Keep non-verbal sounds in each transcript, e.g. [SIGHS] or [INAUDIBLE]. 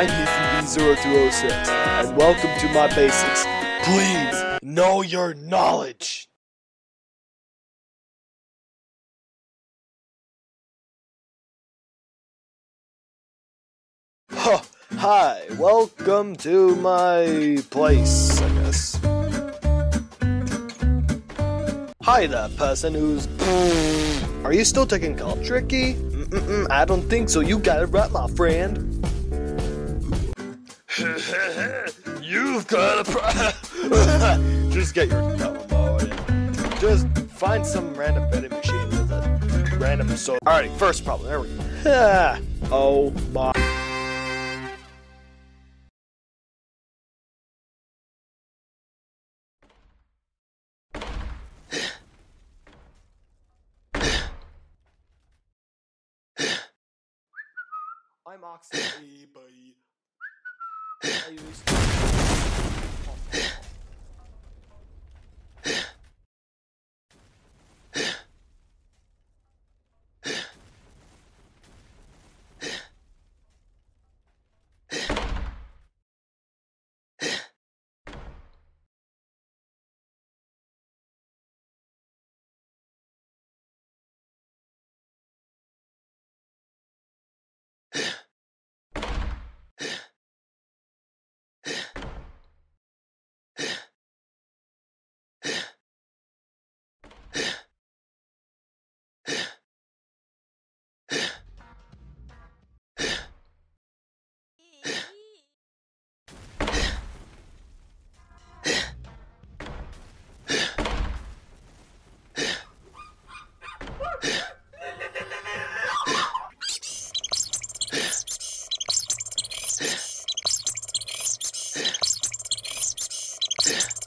I'm ETB0206, and welcome to my basics. Please know your knowledge. Huh, hi, welcome to my place, I guess. Hi there, person who's. [CLEARS THROAT] Are you still taking call tricky? Mm-mm-mm, I don't think so. You got it right, my friend. You've got a pro- [LAUGHS] Just get your and just find some random vending machine with a random so. Alrighty, first problem. There we go. [LAUGHS] oh my. [SIGHS] I'm Oxy, buddy. えっ?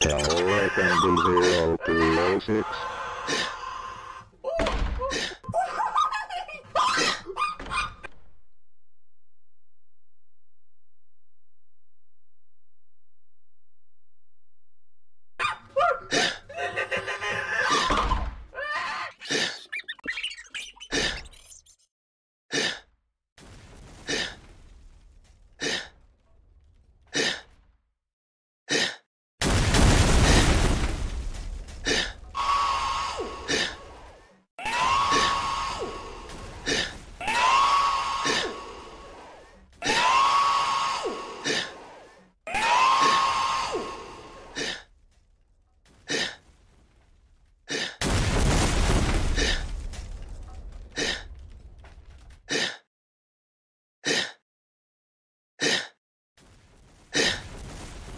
Tower Assembly 0206.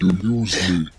You use me.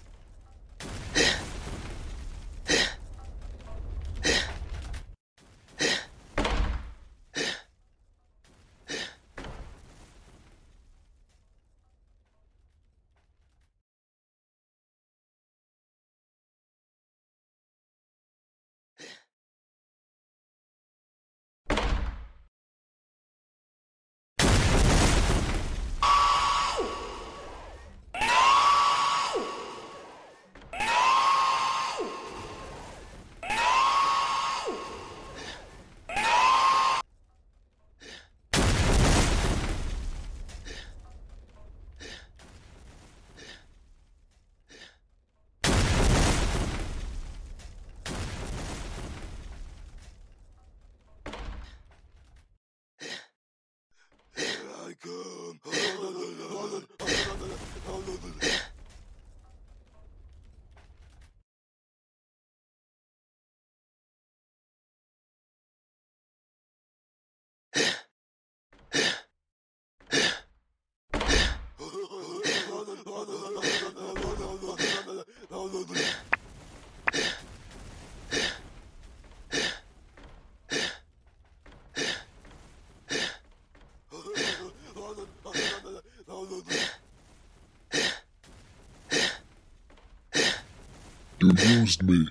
Me.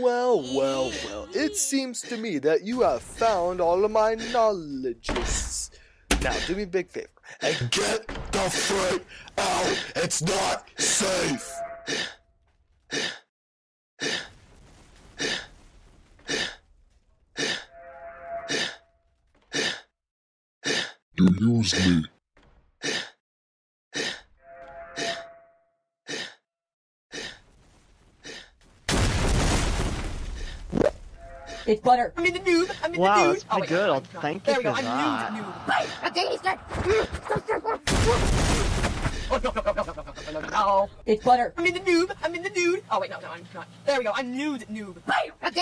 Well, well, well. It seems to me that you have found all of my knowledges. Now, do me a big favor and Get the frick out! It's not safe! You use me. It's butter. I'm in the nude. I'm in wow, the nude. Wow, oh, good. I'll thank there you for that. There we go. I'm nude. dead. Oh, [LAUGHS] it's butter. I'm in the noob. I'm in the nude. Oh wait, no, no, I'm not. There we go. I'm nude, noob. I'm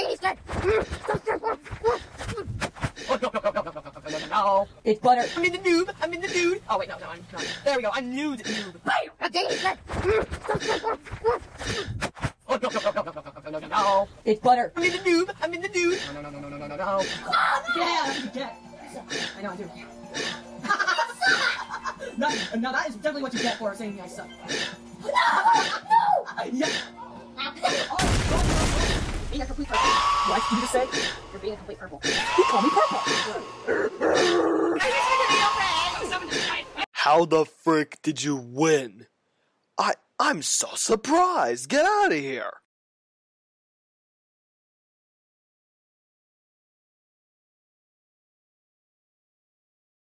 no. It's butter. I'm in the noob. I'm in the nude. Oh wait, no, no, I'm not. There we go. I'm nude noob. Oh, no, no, no, no, no, no, no, no, no. It's butter. I'm in the noob. I'm in the nude. No, no, no, no, no, no, no, no. Yeah, yeah. I know I do. no, no, that is definitely what you get for saying I suck. No! No! What did you say? You're being a complete purple. You call me purple. How the frick did you win? I I'm so surprised. Get out of here.